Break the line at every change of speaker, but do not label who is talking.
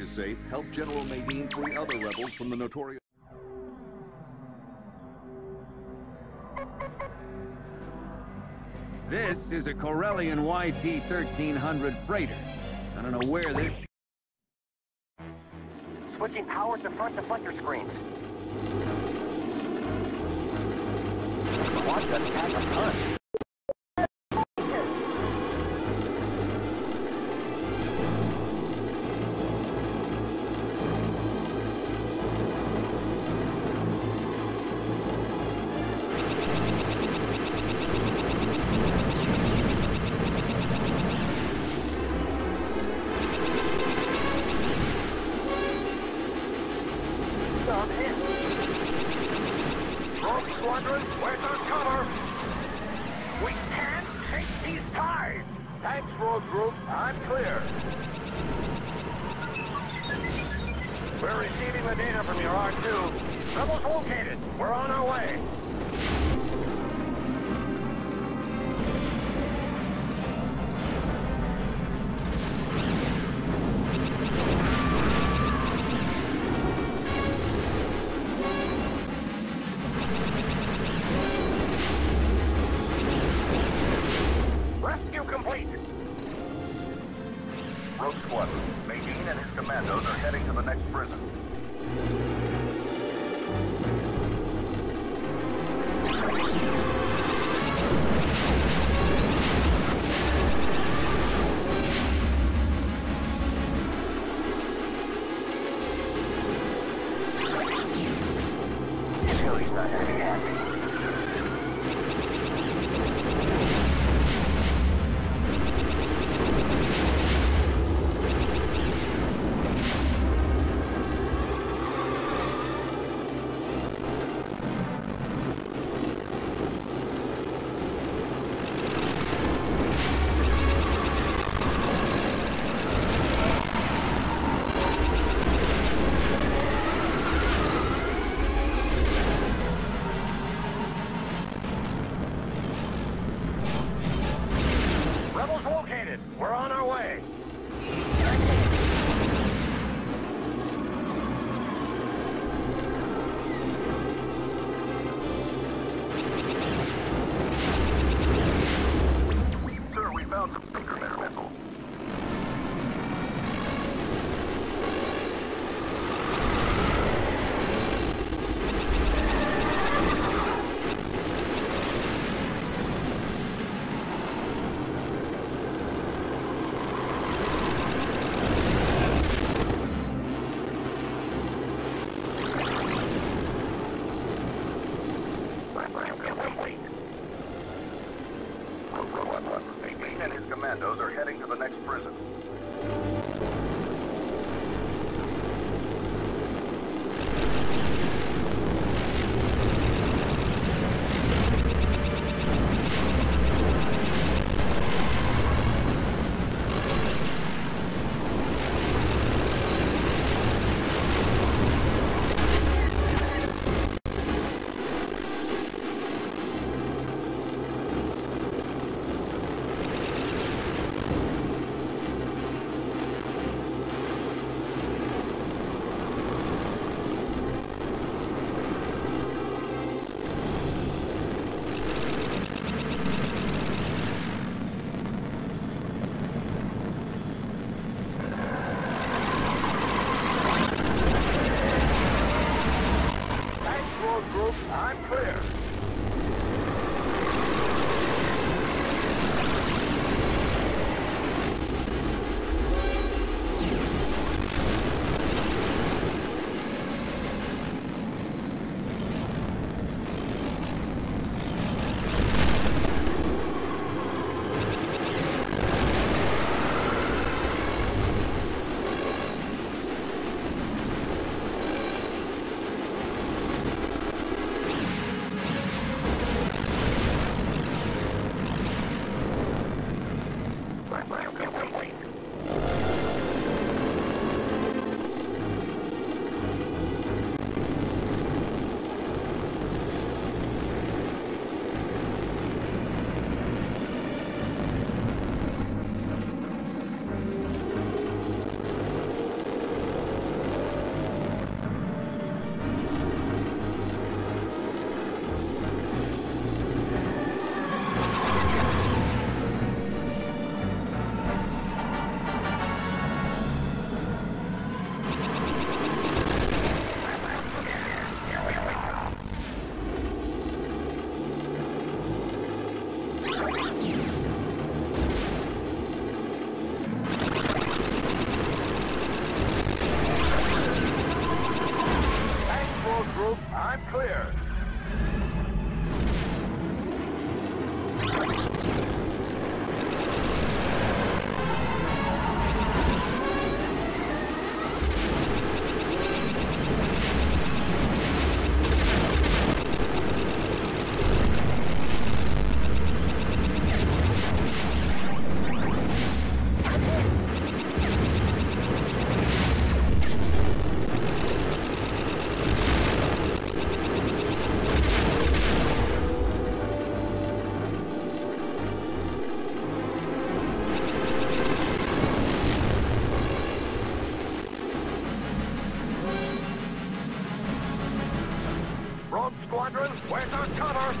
is safe, help General Madine free other rebels from the notorious...
This is a Corellian YT-1300 freighter. I don't know where this...
Switching power to front deflector screens. Watch that attack a ton. Rogue Group. I'm clear. We're receiving the data from your R2. Rebels located. We're on our way. Complete.
Rogue Squadron, Madine and his commandos are heading to the next prison.
We're on our way. Rogue Squadron, where's our cover?